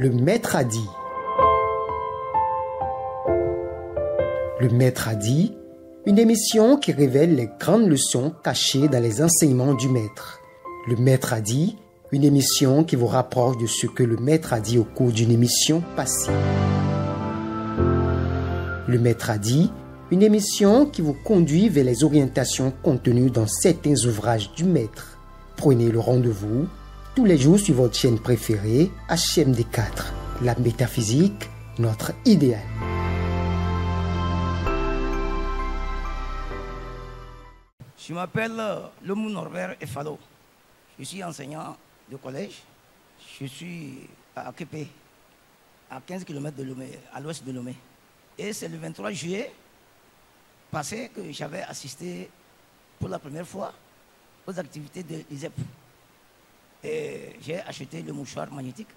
Le maître a dit. Le maître a dit, une émission qui révèle les grandes leçons cachées dans les enseignements du maître. Le maître a dit, une émission qui vous rapproche de ce que le maître a dit au cours d'une émission passée. Le maître a dit, une émission qui vous conduit vers les orientations contenues dans certains ouvrages du maître. Prenez le rendez-vous tous les jours sur votre chaîne préférée, HMD4, la métaphysique, notre idéal. Je m'appelle euh, Lomou Norbert Efalo. Je suis enseignant de collège. Je suis à Képé, à 15 km de Lomé, à l'ouest de Lomé. Et c'est le 23 juillet passé que j'avais assisté pour la première fois aux activités de l'ISEP. Et j'ai acheté le mouchoir magnétique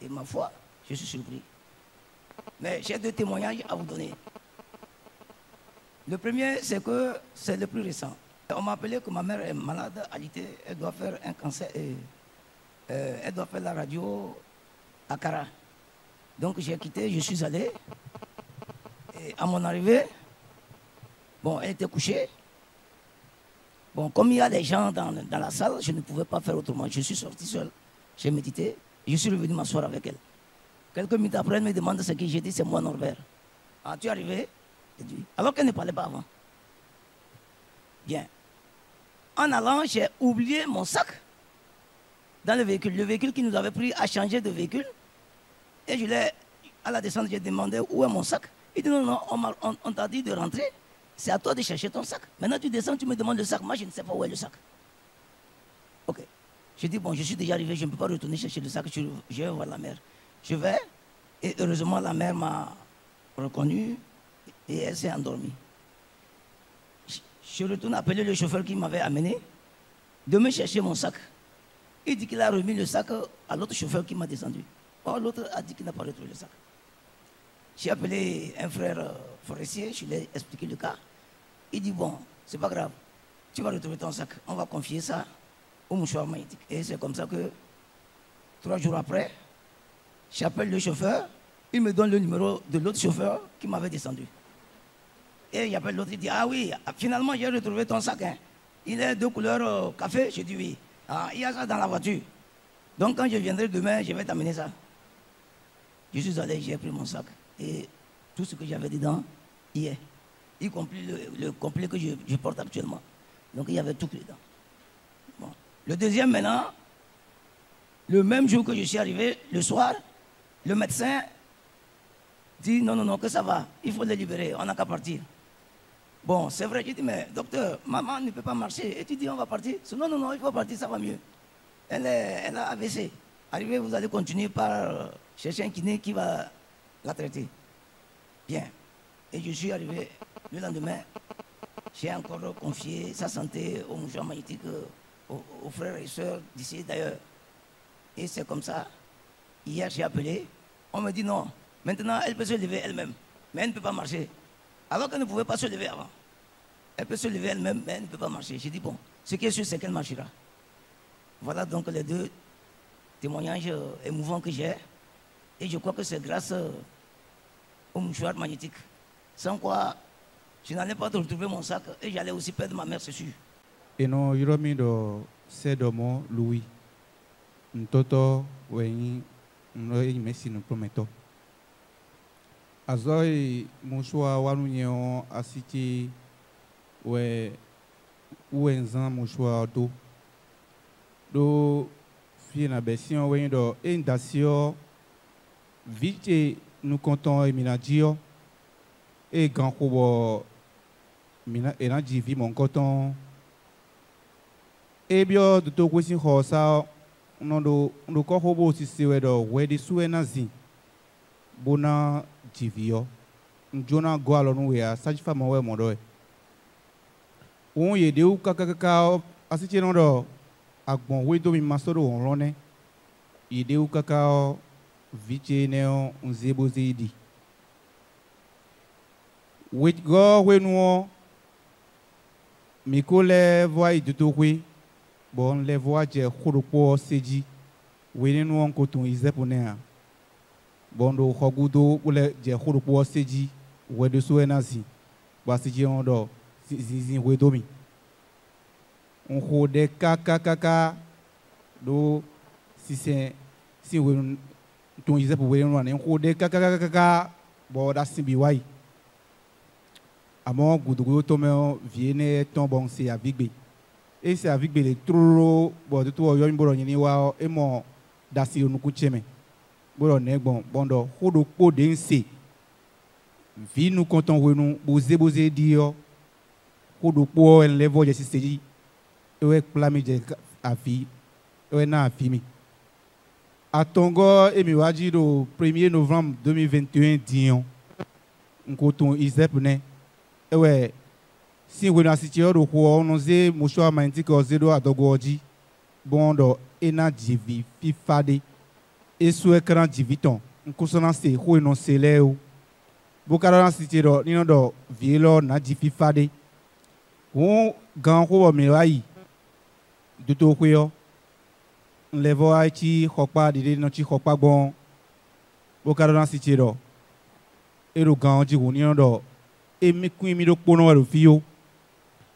et ma foi, je suis surpris. Mais j'ai deux témoignages à vous donner. Le premier, c'est que c'est le plus récent. On m'a appelé que ma mère est malade, alitée, elle doit faire un cancer, euh, elle doit faire la radio à Cara. Donc j'ai quitté, je suis allé. Et à mon arrivée, bon, elle était couchée. Bon, comme il y a des gens dans, dans la salle, je ne pouvais pas faire autrement. Je suis sorti seul, j'ai médité, je suis revenu m'asseoir avec elle. Quelques minutes après, elle me demande ce que j'ai dit, c'est moi Norbert. Ah, tu es arrivé? Alors qu'elle ne parlait pas avant. Bien. En allant, j'ai oublié mon sac dans le véhicule. Le véhicule qui nous avait pris a changé de véhicule. Et je l'ai, à la descente, j'ai demandé où est mon sac. Il dit non, non, on t'a dit de rentrer. C'est à toi de chercher ton sac. Maintenant, tu descends, tu me demandes le sac. Moi, je ne sais pas où est le sac. Ok. J'ai dit, bon, je suis déjà arrivé, je ne peux pas retourner chercher le sac, je, je vais voir la mère. Je vais, et heureusement, la mère m'a reconnu et elle s'est endormie. Je- Je retourne appeler le chauffeur qui m'avait amené de me chercher mon sac. Il dit qu'il a remis le sac à l'autre chauffeur qui m'a descendu. Or, l'autre a dit qu'il n'a pas retrouvé le sac. J'ai appelé un frère forestier, je lui ai expliqué le cas. Il dit, bon, c'est pas grave, tu vas retrouver ton sac. On va confier ça au mouchoir magnétique. Et c'est comme ça que, trois jours après, j'appelle le chauffeur, il me donne le numéro de l'autre chauffeur qui m'avait descendu. Et j'appelle l'autre, il dit, ah oui, finalement j'ai retrouvé ton sac. hein. Il est de couleur euh, café, je dis oui. Ah, il y a ça dans la voiture. Donc quand je viendrai demain, je vais t'amener ça. Je suis allé, j'ai pris mon sac. Et tout ce que j'avais dedans, y est. Y compris le, le complet que je, porte actuellement. Donc il y avait tout dedans. Bon. Le deuxième maintenant, le même jour que je suis arrivé, le soir, le médecin dit non, non, non, que ça va, il faut les libérer, on n'a qu'à partir. Bon, c'est vrai, j'ai dit, mais docteur, maman ne peut pas marcher. Et tu dis, on va partir Non, non, non, il faut partir, ça va mieux. Elle, est, elle a AVC. Arrivé, vous allez continuer par euh, chercher un kiné qui va la traiter. Bien. Et je suis arrivé le lendemain. J'ai encore confié sa santé au mouchoir magnétique, aux, aux frères et sœurs d'ici d'ailleurs. Et c'est comme ça. Hier, j'ai appelé. On me dit non. Maintenant, elle peut se lever elle-même. Mais elle ne peut pas marcher. Alors qu'elle ne pouvait pas se lever avant. Elle peut se lever elle-même, mais elle ne peut pas marcher. J'ai dit, bon, ce qui est sûr, c'est qu'elle marchera. Voilà donc les deux témoignages euh, émouvants que j'ai. Et je crois que c'est grâce euh, au mouchoir magnétique. Sans quoi, je n'allais pas retrouver mon sac et j'allais aussi perdre ma mère, c'est sûr. eno yɔrɔ min dɔ sɛ dɔ mɔ luwi ntɔtɔ wɛnyi nɔ eyime si nu prɔmɛtɔ azɔ yi musua wanu nye wɔn asitse wɛ wɛ nzã musua do do fi na bɛ siɔ wɛnyi dɔ nous comptons Emina Dio et grand Kobo Mina Elan Jivi mon coton. Et bien, de tout question, ça, on a encore Kobo si c'est ouais, ouais, des souhaits nazis. Bona Jivio. Njona Gualo nous ya, ça, je fais ouais, mon doigt. On y est de ou kakaka, à ce tiers, on a bon, oui, domi masoro, on l'en est. Il est de ou. Di wegɔ wenuɔ miko lɛ vɔa yi dodo hoe bɔn lɛ vɔa dze xoɖokpɔ sedzi we nenuɔ nkoto izɛpo nɛa bɔn do xɔgudo wole dze xoɖokpoɔ se dzi wɔ ɖe so ena zi. Basi dzi wɔn dɔ zizi hoe domi ŋxo ɖe kakakaka ɖo sisɛ si tun joseph wele nua nin ko de kakakakaka bɔ da sin bi wa yi amɔ gudugudu tɔmɛ vie ne tɔn bɔn se avigbe ese avigbe le troro bɔ tutu wɔ yɔnyi bɔlɔ ɲini wa emɔ dasi onuku tsɛmɛ bɔlɔ nɛ gbɔn bɔndɔ kodo kpo de n se vi nu kɔntɔn wenu bozeboze di yɔ kodo kpo ɛlɛvɔ dzesi sedzi ewɛ kplami dze avi ewɛ na avi mi. Atɔngɔ emi wa dzi do premier novembre 2021 diɲɔ nkoto isep ne. Ewɔ si wenu asitsi yɔ do xɔ ɔnɔ ze muso amanti kɔ ze do adɔgɔ dzi bɔn dɔ ena dzivi fifa de esu ekran dzivi tɔn nkusɔna se xɔ enɔ se lɛ o bokara na asitsi dɔ ninɔ dɔ vie lɔ na dzi fifa de wọn gan xɔ wɔ mi wa yi doto ƒe nlevɔ etsi xɔkpa ɖiɖi nɔ tsi xɔkpa gbɔn bokara na asitsi dɔ eɖo gan dzi wò ninɔ dɔ emi kun mi ɖo kpɔnɔ ɛɖo fi yo.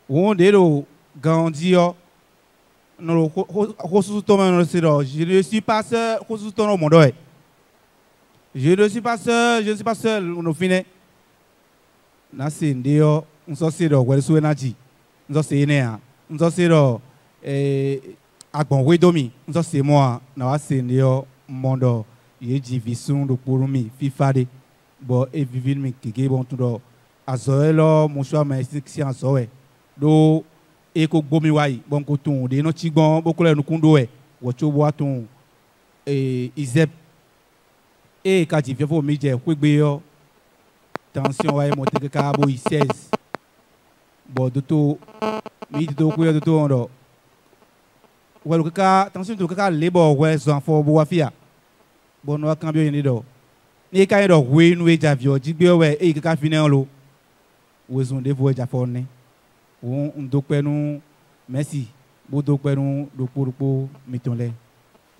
Wọn de ɖo gan dzi yɔ nɔ xosusutɔ me nɔ se dɔ je suis pas seul. Xosusutɔ nɔ mɔ dɔ yɛ je ne suis pas seul. Je suis pas seul. Nɔ fi nɛ na se nde yɔ nsɔ se dɔ wɛrɛ so na dzi nsɔ se ne ya. Nsɔ se dɔ ɛɛ agbɔnwe domi nsɔ se mɔa na wa se nde yɔ mɔ dɔ ye dzi vi sun do kporo mi fifa de bɔn evivi mi keke bɔn tun dɔ azɔ yɛ lɔ muso ame si si azɔ wɛ do eko gbomi wa yi bɔn ko tun de no tsi gbɔn boko le nukun do wɛ wɔtso bo atun ee izep eye ka dzi fiɛfo mi dze ƒegbe yɔ tension wa ye mo te keka bo yi seize. Bɔn doto mi doto ko yɔ doto wɔn dɔ wɛlu kaka tansi tu kaka lebɔ wɛ zɔnfɔ bo wafia bɔnɔ kan bi o dɔ ni eka yi dɔ hoe nu edza viɔ dzigbe wɛ eyi kaka fi nɛ lo. Wozun ɖevo edza fɔ nɛ wo ŋdokpɛnu mɛsi bodokpɛnu ɖokpoɖokpo mitɔn lɛ.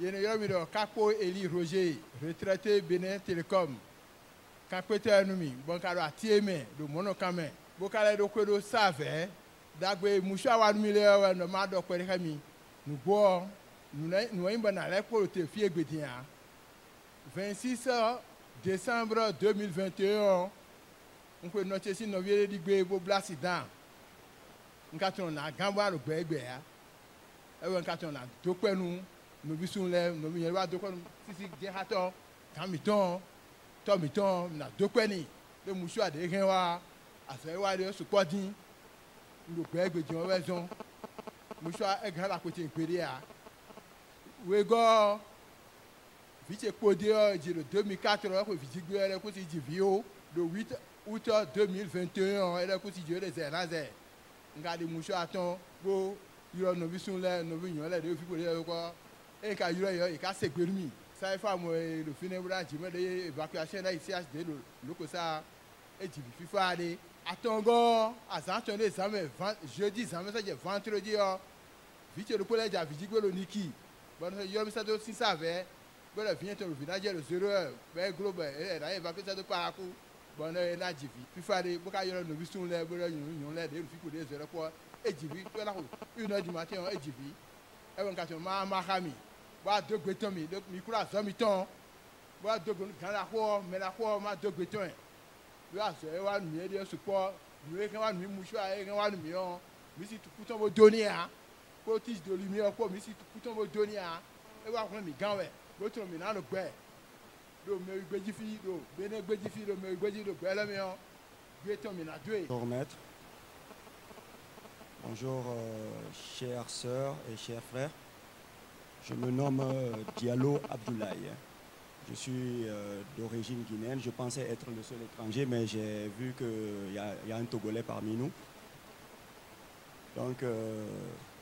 yene yɔ mi e dɔ kakpo eli roger retraité benin telecom. Kakpɛtɛ numi bɔnkadɔ atie mɛ do mɔnɔkan mɛ bokalɛ do koe do saafɛ dagbe musuawa numi lɛ wɛ nɔ ma dɔ kpɛ ɖe xɛ mi nugbọ nuwọnyi bẹ nalẹ kpolo te fie gbediya vingt six décembre deux mille vingt et un. Nkpe nọtse si nọvi edigbe bo blasi dan nka tɔn na gãbo alo gbɛgbɛa ewɔ nka tɔn na dokpɛnu nobi sun lɛ nobi yɛrɛ wa dokpɛnu sisi diɛhatɔ gamitɔn tɔmitɔn na dokpɛni ɖe musu aɖe hɛn wa. Asɛ wa ɖe sukpɔ di ŋdo gbɛgbɛ diɛ wɔ zɔn musu egã la kpete nkpe ɖe ya wegɔ vitse kpode yɔ dzi le deux mille quatre ɛfɛ vidzigbe ɛɖɛ kusi dzi viwo le huit août deux mille vingt et un ɛɖɛ kusi dzi ɛɖɛ zɛ na zɛ nga di muso atɔn kpo yɔrɔ nɔvi sun lɛ nɔvi nyɔ lɛ de fi kple yɛ kɔ eye ka yɔrɔ yɔ yi ka se gbeɖu mi sa efa mo lo fi ne bla dzime de évacuation ɖe yi si de lo loko sa edzi fifa de. Atɔngɔ azãtɔ de zame van jeudi zame sɛ dze vendredi yɔ kple lɛ dza vidzi gbe lo niki bɔn yɔ mi sɛ do sisa vɛ gbe le viɲɛ tɔ lo zero ɛ bɛ ɛ ye évacuation do paraku bɔn ne na dzivi fifa de boka yɔrɔ novi sun lɛ bɛ nyɔnu nyɔnu lɛ de fi ko de zɛrɛ kɔ edzivi kpe la une heure du matin edzivi ewɔ nka ma ma xa mi ado gbetɔ mi do mi kura mi tɔn xɔ ma do yɛ bɛ nu mi de sukpɔ nu ye kɛ wa nu mi musu ye kɛ wa nu yɔ Bonjour maître. Bonjour euh, sœurs et chers frères. Je me nomme euh, Diallo Abdoulaye. Je suis euh, d'origine guinéenne. Je pensais être le seul étranger, mais j'ai vu qu'il y a un Togolais parmi nous. Donc,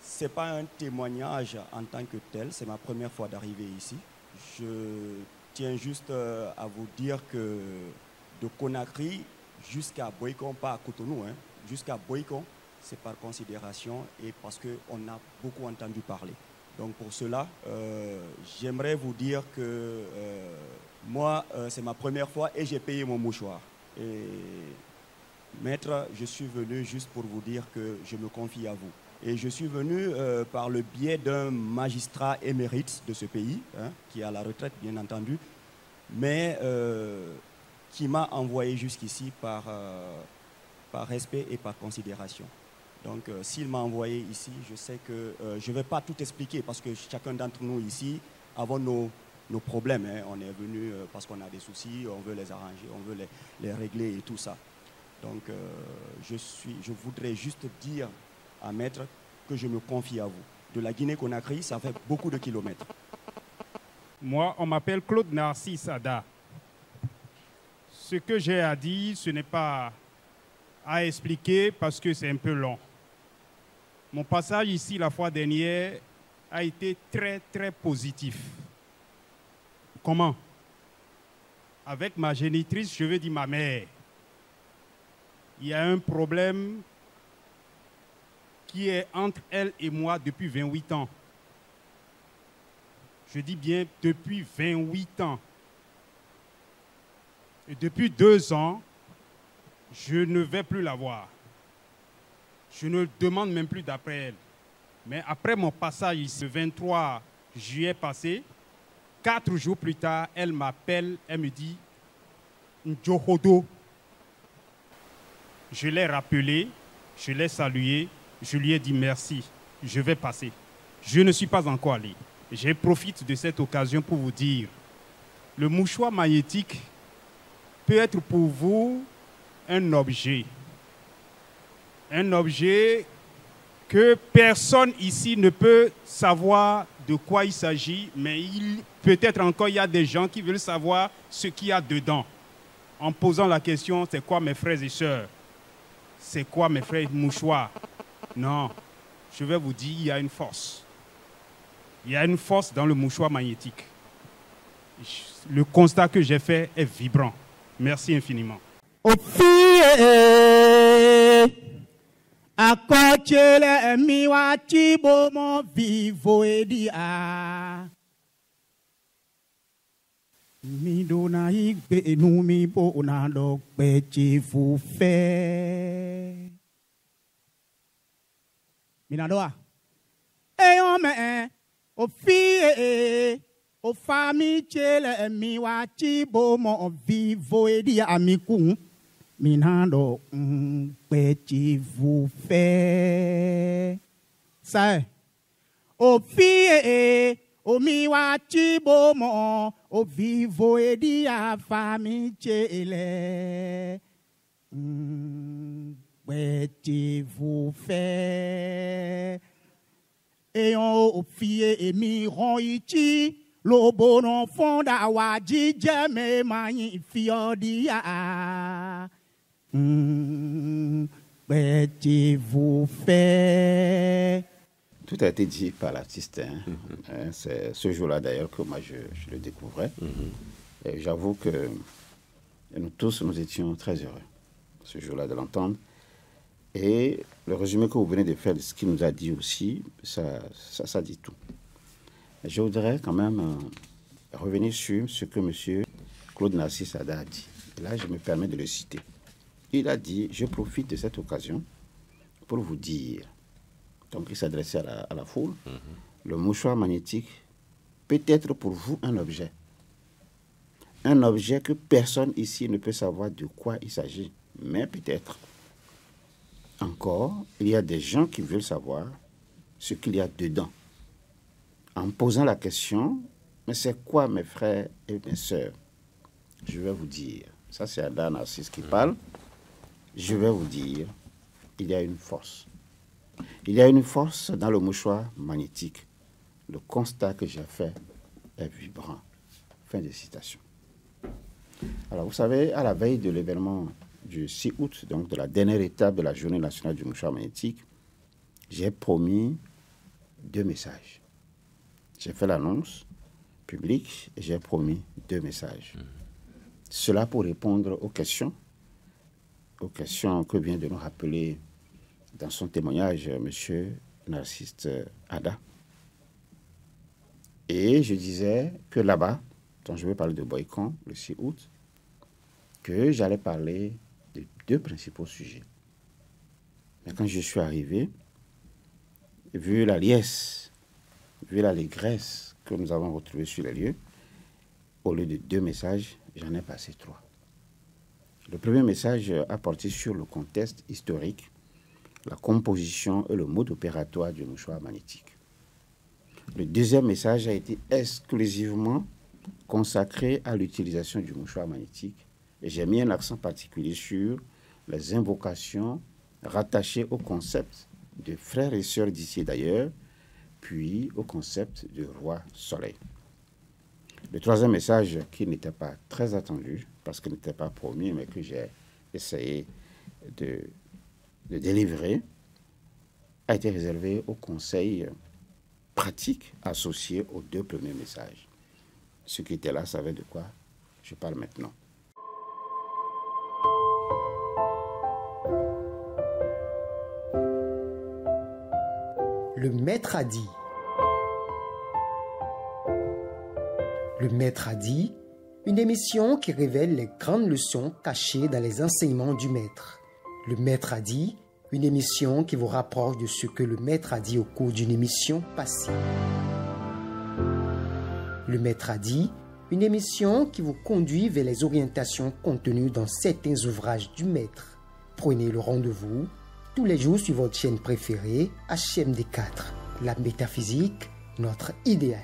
ce n'est pas un témoignage en tant que tel. C'est ma première fois d'arriver ici. Je tiens juste euh, à vous dire que de Conakry jusqu'à Boycon, pas à Cotonou, hein, jusqu'à Boycon, c'est par considération et parce qu'on a beaucoup entendu parler. Donc pour cela, euh, j'aimerais vous dire que euh, Moi, c'est ma première fois et j'ai payé mon mouchoir. Maître, je suis venu juste pour vous dire que je me confie à vous. Et je suis venu euh, par le biais d'un magistrat émérite de ce pays, hein, qui est à la retraite bien entendu, mais euh, qui m'a envoyé jusqu'ici par, euh, par respect et par considération. Donc s'il m'a envoyé ici, je sais que je ne vais pas tout expliquer parce que chacun d'entre nous ici avons nos, nos problèmes. hein. On est venu parce qu'on a des soucis, on veut les arranger, on veut les, les régler et tout ça. Donc je, suis, je voudrais juste dire à Maître que je me confie à vous. De la Guinée-Conakry, ça fait beaucoup de kilomètres. Moi, on m'appelle Claude Narcisse Ada. Ce que j'ai à dire, ce n'est pas à expliquer parce que c'est un peu long. Mon passage ici la fois dernière a été très très positif. Comment? Avec ma génitrice, je veux dire ma mère. Il y a un problème qui est entre elle et moi depuis 28 ans. Je dis bien depuis 28 ans. Et depuis deux ans, je ne vais plus la voir. Je ne demande même plus d'après elle. Mais après mon passage ici, le 23 juillet passé, quatre jours plus tard, elle m'appelle, elle me dit Njohodo. Je l'ai rappelé, je l'ai salué, je lui ai dit merci, je vais passer. Je ne suis pas encore allé. Je profite de cette occasion pour vous dire, le mouchoir magnétique peut être pour vous un objet. Un objet que personne ici ne peut savoir de quoi il s'agit, mais il, peut-être encore il y a des gens qui veulent savoir ce qu'il y a dedans. En posant la question, c'est quoi mes frères et sœurs? C'est quoi mes frères mouchoirs Non, je vais vous dire, il y a une force. Il y a une force dans le mouchoir magnétique. Le constat que j'ai fait est vibrant. Merci infiniment. Mina dɔ wa. eyɔn mɛ o fi ee o fa mi tsele mi wa tsi bomɔ vivo edi a mi kun mina dɔ ŋgbɛtsi vu fɛ. Sɛ o fi ee omi wa tsi bo mɔ o vivo edi afa mi tse lɛ. Ŋgbɛtsi vu fɛ. Eyɔn o fi emi hɔn yi tsi lobonɔ fɔnda wa jíjɛ mɛ ma yin fiɔ di ya. vous fait. Tout a été dit par l'artiste. Hein. Hein, C'est ce jour-là d'ailleurs que moi je, je le découvrais. Et j'avoue que nous tous nous étions très heureux ce jour-là de l'entendre. Et le résumé que vous venez de faire de ce qu'il nous a dit aussi, ça, ça, ça dit tout. Je voudrais quand même euh, revenir sur ce que M. Claude Narcisse Ada a dit. Et là, je me permets de le citer. Il a dit, je profite de cette occasion pour vous dire, donc il s'adressait à la, à la foule, le mouchoir magnétique peut être pour vous un objet. Un objet que personne ici ne peut savoir de quoi il s'agit. Mais peut-être, encore, il y a des gens qui veulent savoir ce qu'il y a dedans. En posant la question, mais c'est quoi mes frères et mes sœurs? Je vais vous dire. Ça, c'est Adam Narcisse qui parle je vais vous dire, il y a une force. Il y a une force dans le mouchoir magnétique. Le constat que j'ai fait est vibrant. Fin de citation. Alors, vous savez, à la veille de l'événement du 6 août, donc de la dernière étape de la journée nationale du mouchoir magnétique, j'ai promis deux messages. J'ai fait l'annonce publique et j'ai promis deux messages. Cela pour répondre aux questions aux questions que vient de nous rappeler dans son témoignage M. Narcisse Ada. Et je disais que là-bas, dont je vais parler de Boycon le 6 août, que j'allais parler de deux principaux sujets. Mais quand je suis arrivé, vu la liesse, vu l'allégresse que nous avons retrouvée sur les lieux, au lieu de deux messages, j'en ai passé trois. Le premier message a porté sur le contexte historique, la composition et le mode opératoire du mouchoir magnétique. Le deuxième message a été exclusivement consacré à l'utilisation du mouchoir magnétique j'ai mis un accent particulier sur les invocations rattachées au concept de frères et sœurs d'ici d'ailleurs, puis au concept de roi soleil. Le troisième message, qui n'était pas très attendu, parce qu'il n'était pas promis, mais que j'ai essayé de, de, délivrer, a été réservé au conseil pratique associé aux deux premiers messages. Ceux qui étaient là savaient de quoi je parle maintenant. Le maître a dit. Le maître a dit, une émission qui révèle les grandes leçons cachées dans les enseignements du maître. Le maître a dit, une émission qui vous rapproche de ce que le maître a dit au cours d'une émission passée. Le maître a dit, une émission qui vous conduit vers les orientations contenues dans certains ouvrages du maître. Prenez le rendez-vous tous les jours sur votre chaîne préférée, HMD4. La métaphysique, notre idéal.